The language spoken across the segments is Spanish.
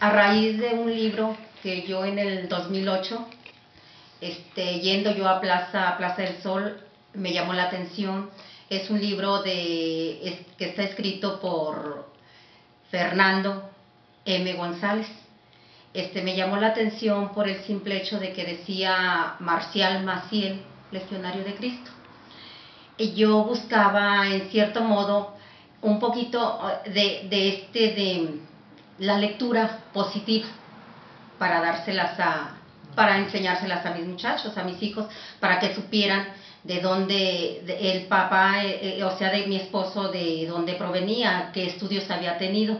a raíz de un libro que yo en el 2008, este, yendo yo a Plaza, Plaza del Sol, me llamó la atención. Es un libro de, que está escrito por Fernando M. González. Este, me llamó la atención por el simple hecho de que decía Marcial Maciel, legionario de Cristo. Y yo buscaba, en cierto modo, un poquito de, de este, de la lectura positiva para dárselas a, para enseñárselas a mis muchachos, a mis hijos, para que supieran de dónde el papá, eh, eh, o sea, de mi esposo, de dónde provenía, qué estudios había tenido.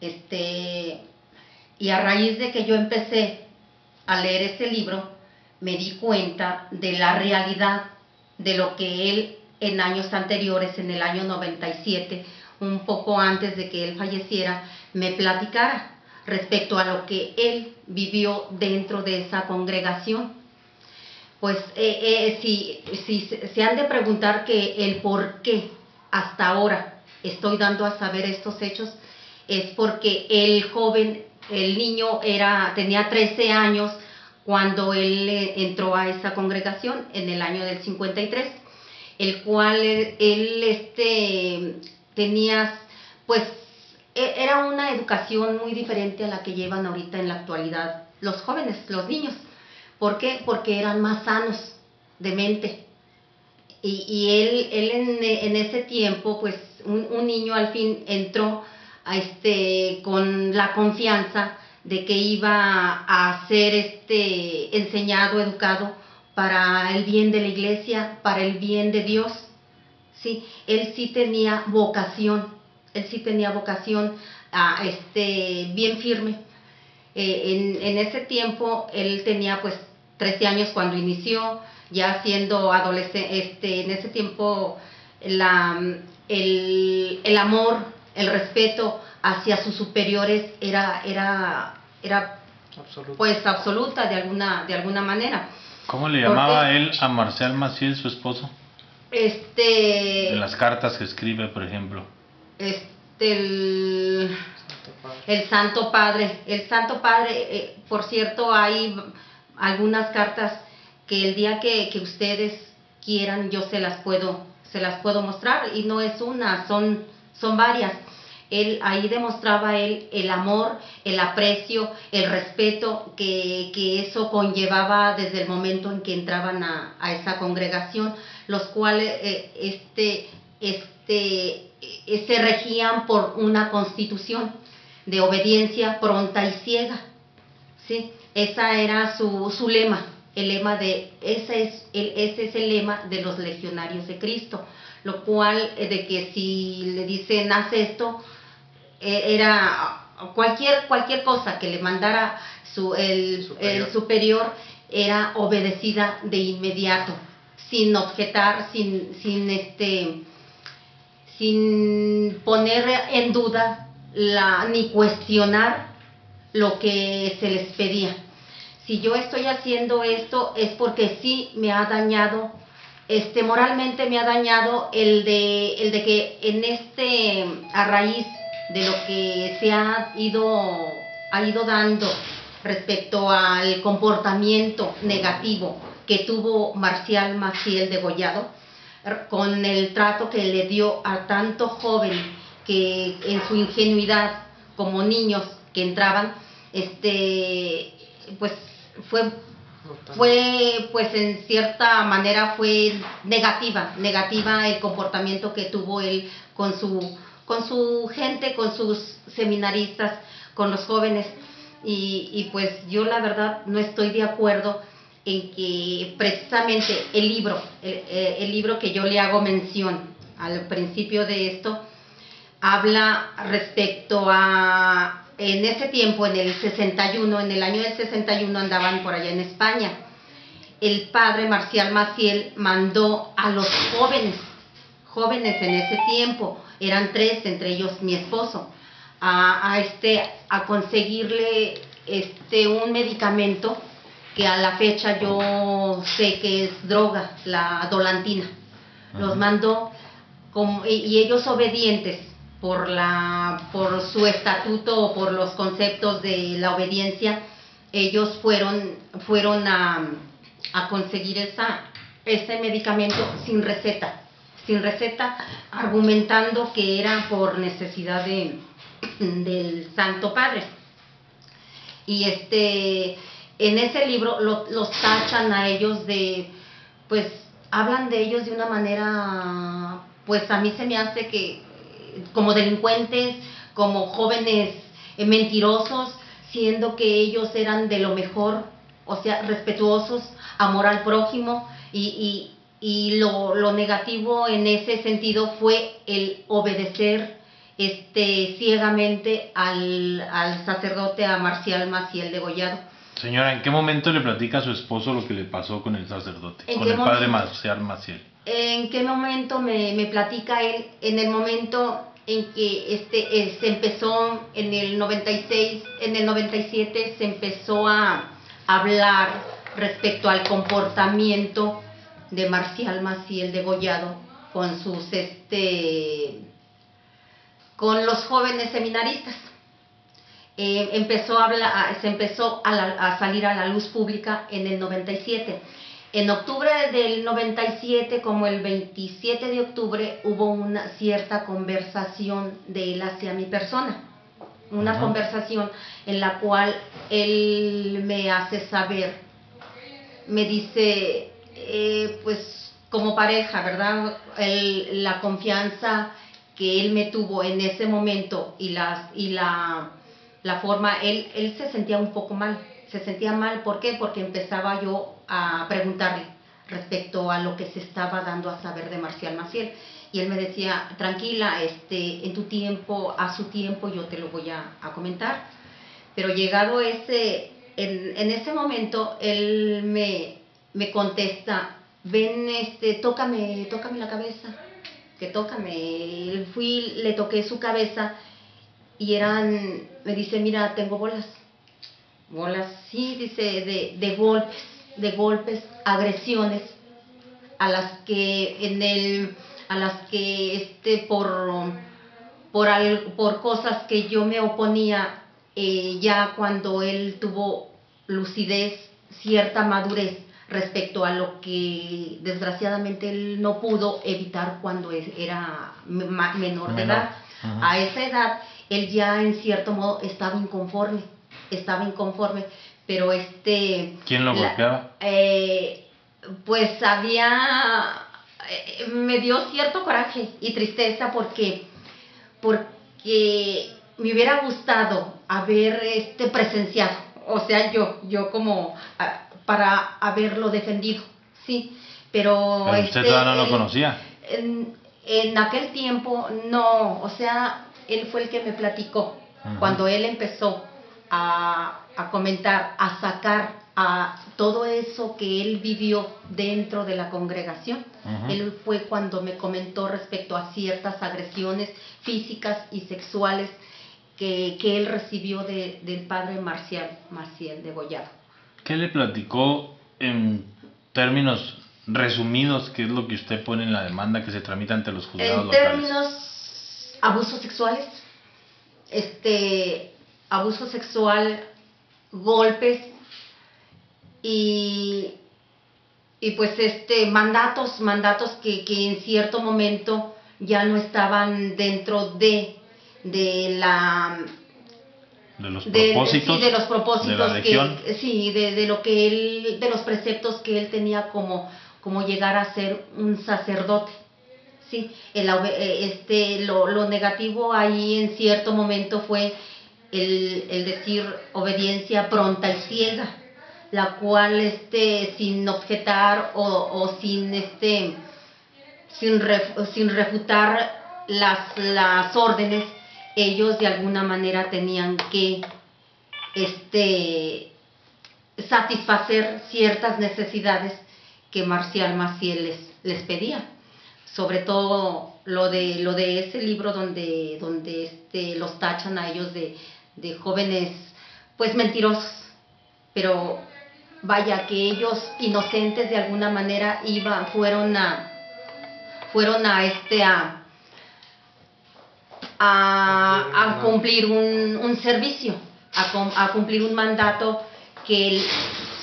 Este, y a raíz de que yo empecé a leer ese libro, me di cuenta de la realidad de lo que él en años anteriores, en el año 97, un poco antes de que él falleciera, me platicara respecto a lo que él vivió dentro de esa congregación. Pues eh, eh, si, si se han de preguntar que el por qué hasta ahora estoy dando a saber estos hechos, es porque el joven, el niño era, tenía 13 años cuando él eh, entró a esa congregación en el año del 53, el cual él, él este, tenía pues era una educación muy diferente a la que llevan ahorita en la actualidad los jóvenes, los niños. ¿Por qué? Porque eran más sanos de mente. Y, él, él en, ese tiempo, pues un, niño al fin entró a este, con la confianza de que iba a ser este, enseñado, educado para el bien de la iglesia, para el bien de Dios. Sí, él sí tenía vocación él sí tenía vocación a, este, bien firme. Eh, en, ese tiempo él tenía pues 13 años cuando inició, ya siendo adolescente, este, en ese tiempo la, el, el, amor, el respeto hacia sus superiores era, era, era pues absoluta de alguna, de alguna manera. ¿Cómo le llamaba él a Marcial Maciel, su esposo? Este... En las cartas que escribe, por ejemplo este, el, Santo Padre. El Santo Padre, eh, por cierto, hay algunas cartas que el día que, que, ustedes quieran yo se las puedo se las puedo mostrar y no es una, son, son varias. Él, ahí demostraba él el amor, el aprecio, el respeto que, que eso conllevaba desde el momento en que entraban a, a esa congregación, los cuales eh, este, este, eh, se regían por una constitución de obediencia pronta y ciega. ¿sí? Esa era su, su lema, el lema de, ese es, el, ese es el lema de los legionarios de Cristo, lo cual eh, de que si le dicen haz esto, eh, era cualquier, cualquier cosa que le mandara su, el, superior. el superior era obedecida de inmediato, sin objetar, sin, sin este sin poner en duda la, ni cuestionar lo que se les pedía. Si yo estoy haciendo esto es porque sí me ha dañado, este, moralmente me ha dañado el de, el de que en este, a raíz de lo que se ha ido, ha ido dando respecto al comportamiento negativo que tuvo Marcial Maciel degollado, con el trato que le dio a tanto joven que en su ingenuidad como niños que entraban, este, pues fue fue pues en cierta manera fue negativa, negativa el comportamiento que tuvo él con su con su gente, con sus seminaristas, con los jóvenes. Y, y pues yo la verdad no estoy de acuerdo en que precisamente el libro, eh, el, libro que yo le hago mención al principio de esto, habla respecto a, en ese tiempo, en el 61, en el año del 61 andaban por allá en España. El padre Marcial Maciel mandó a los jóvenes, jóvenes en ese tiempo, eran tres, entre ellos mi esposo, a, a este, a conseguirle este, un medicamento que a la fecha yo sé que es droga, la dolantina. Los mandó como, y, ellos obedientes, por la por su estatuto o por los conceptos de la obediencia ellos fueron fueron a, a conseguir esa ese medicamento sin receta sin receta argumentando que era por necesidad de, del Santo Padre y este en ese libro los tachan a ellos de pues hablan de ellos de una manera pues a mí se me hace que como delincuentes, como jóvenes eh, mentirosos, siendo que ellos eran de lo mejor, o sea, respetuosos, amor al prójimo, y, y, lo, lo, negativo en ese sentido fue el obedecer este, ciegamente al, al sacerdote, a Marcial Maciel Degollado. Señora, ¿en qué momento le platica a su esposo lo que le pasó con el sacerdote, con el padre Marcial Maciel? ¿En qué momento me, me, platica él? En el momento en que este, eh, se empezó en el 96, en el 97 se empezó a hablar respecto al comportamiento de Marcial Maciel degollado con sus este con los jóvenes seminaristas. Eh, empezó a hablar, se empezó a, a salir a la luz pública en el 97 en octubre del 97, como el 27 de octubre, hubo una cierta conversación de él hacia mi persona. Una conversación en la cual él me hace saber, me dice, eh, pues como pareja, ¿verdad? la confianza que él me tuvo en ese momento y, las, y la, la forma, él, él se sentía un poco mal se sentía mal. ¿Por qué? Porque empezaba yo a preguntarle respecto a lo que se estaba dando a saber de Marcial Maciel. Y él me decía, tranquila, este, en tu tiempo, a su tiempo yo te lo voy a, comentar. Pero llegado ese, en, en, ese momento, él me, me contesta, ven, este, tócame, tócame la cabeza, que tócame. Fui, le toqué su cabeza y eran, me dice, mira, tengo bolas bolas, sí, dice, de, de golpes, de golpes, agresiones, a las que en el, a las que este por por, por cosas que yo me oponía eh, ya cuando él tuvo lucidez, cierta madurez respecto a lo que desgraciadamente él no pudo evitar cuando era menor de edad. A esa edad él ya en cierto modo estaba inconforme estaba inconforme, pero este... ¿Quién lo golpeaba? Eh, pues había... Eh, me dio cierto coraje y tristeza porque, porque me hubiera gustado haber este, presenciado, o sea, yo, yo como para haberlo defendido, sí, pero... usted este, todavía no lo conocía. En, en, aquel tiempo, no, o sea, él fue el que me platicó, cuando él empezó a, comentar, a sacar a todo eso que él vivió dentro de la congregación. Él fue cuando me comentó respecto a ciertas agresiones físicas y sexuales que, él recibió del padre Marcial Maciel de Goyado. ¿Qué le platicó en términos resumidos qué es lo que usted pone en la demanda que se tramita ante los juzgados en términos abusos sexuales, este abuso sexual, golpes y, y pues este mandatos, mandatos que, que, en cierto momento ya no estaban dentro de, de la de los propósitos de, los propósitos que sí de, de, lo que él de los preceptos que él tenía como como llegar a ser un sacerdote sí el, este lo, lo negativo ahí en cierto momento fue el, decir obediencia pronta y ciega, la cual este, sin objetar o, sin, este, sin, sin refutar las, las órdenes, ellos de alguna manera tenían que este, satisfacer ciertas necesidades que Marcial Maciel les, les pedía. Sobre todo lo de, lo de ese libro donde, donde este, los tachan a ellos de, de jóvenes pues mentirosos, pero vaya que ellos inocentes de alguna manera iban fueron a fueron a este a a, a cumplir un, un servicio, a, a cumplir un mandato que el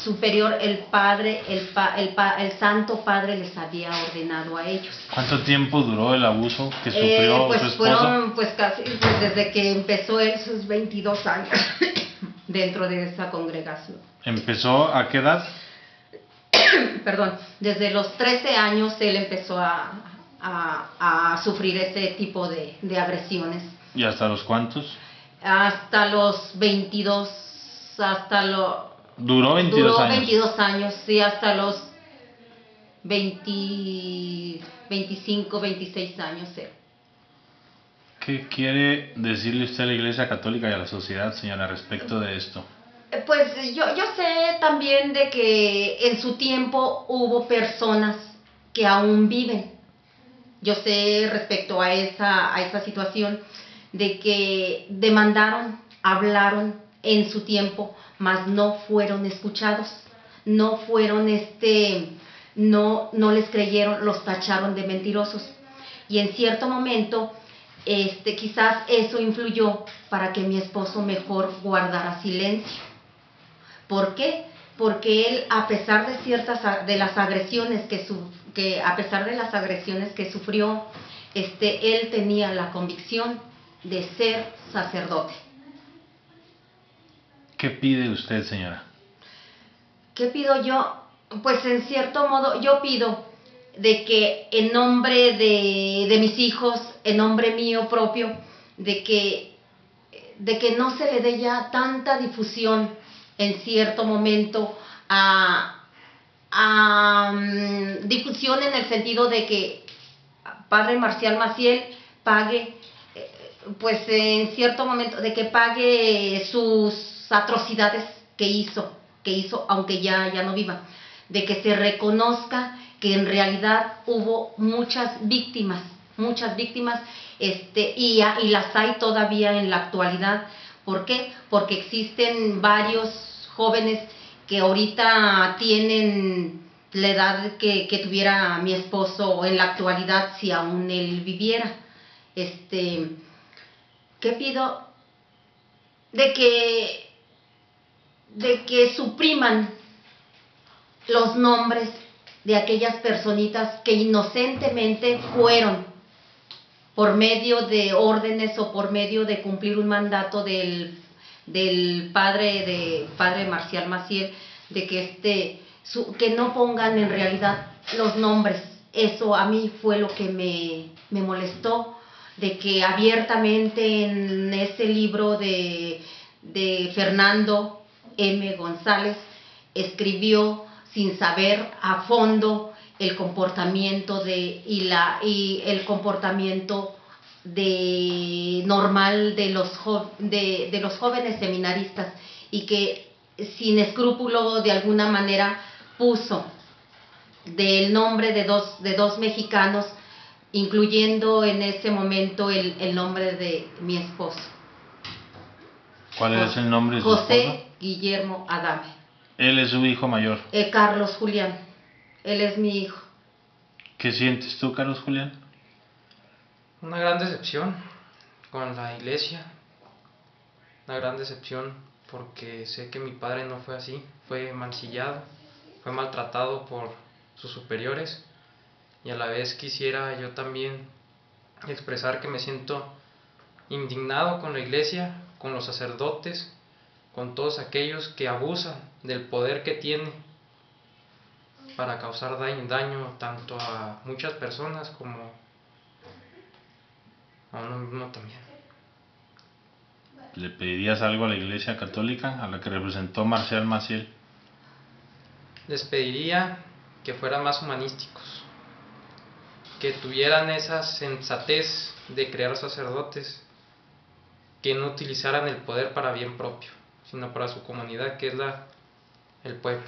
superior, el Padre, el, pa- el, pa- el Santo Padre les había ordenado a ellos. ¿Cuánto tiempo duró el abuso que Eh, sufrió pues su esposa? fueron pues casi pues, desde que empezó él sus 22 años dentro de esa congregación. ¿Empezó a qué edad? Perdón, desde los 13 años él empezó a, a- a sufrir ese tipo de, de agresiones. ¿Y hasta los cuántos? Hasta los 22, hasta lo... Duró 22 duró años. 22 años, sí, hasta los 20, 25, 26 años. él. ¿Qué quiere decirle usted a la Iglesia Católica y a la sociedad, señora, respecto de esto? Eh, Pues yo, yo sé también de que en su tiempo hubo personas que aún viven. Yo sé respecto a esa, a esa situación de que demandaron, hablaron en su tiempo, mas no fueron escuchados, no fueron este, no, no les creyeron, los tacharon de mentirosos. Y en cierto momento, este, quizás eso influyó para que mi esposo mejor guardara silencio. ¿Por qué? Porque él, a pesar de ciertas de las agresiones que, su, que a pesar de las agresiones que sufrió, este, él tenía la convicción de ser sacerdote. ¿Qué pide usted, señora? ¿Qué pido yo? Pues en cierto modo yo pido de que en nombre de, de mis hijos, en nombre mío propio, de que, de que no se le dé ya tanta difusión en cierto momento a, a, mm, difusión en el sentido de que Padre Marcial Maciel pague, eh, pues en cierto momento, de que pague sus atrocidades que hizo, que hizo aunque ya, ya no viva, de que se reconozca que en realidad hubo muchas víctimas, muchas víctimas, este, y, y las hay todavía en la actualidad. ¿Por qué? Porque existen varios jóvenes que ahorita tienen la edad que, que tuviera mi esposo en la actualidad si aún él viviera. Este, ¿qué pido? De que, de que supriman los nombres de aquellas personitas que inocentemente fueron por medio de órdenes o por medio de cumplir un mandato del, del padre de padre Marcial Maciel de que este que no pongan en realidad los nombres. Eso a mí fue lo que me, me molestó de que abiertamente en ese libro de, de Fernando M. González escribió sin saber a fondo el comportamiento de y la y el comportamiento de normal de los jo- de, de los jóvenes seminaristas y que sin escrúpulo de alguna manera puso del nombre de dos de dos mexicanos incluyendo en ese momento el, el nombre de mi esposo ¿Cuál es el nombre de su José esposo? Guillermo Adame Él es su hijo mayor. Eh, Carlos Julián él es mi hijo ¿Qué sientes tú, Carlos Julián? Una gran decepción con la iglesia. Una gran decepción porque sé que mi padre no fue así. Fue mancillado, fue maltratado por sus superiores. Y a la vez quisiera yo también expresar que me siento indignado con la iglesia, con los sacerdotes, con todos aquellos que abusan del poder que tiene para causar daño, daño tanto a muchas personas como a uno mismo también. ¿Le pedirías algo a la Iglesia Católica, a la que representó Marcial Maciel? Les pediría que fueran más humanísticos, que tuvieran esa sensatez de crear sacerdotes, que no utilizaran el poder para bien propio, sino para su comunidad, que es la, el pueblo.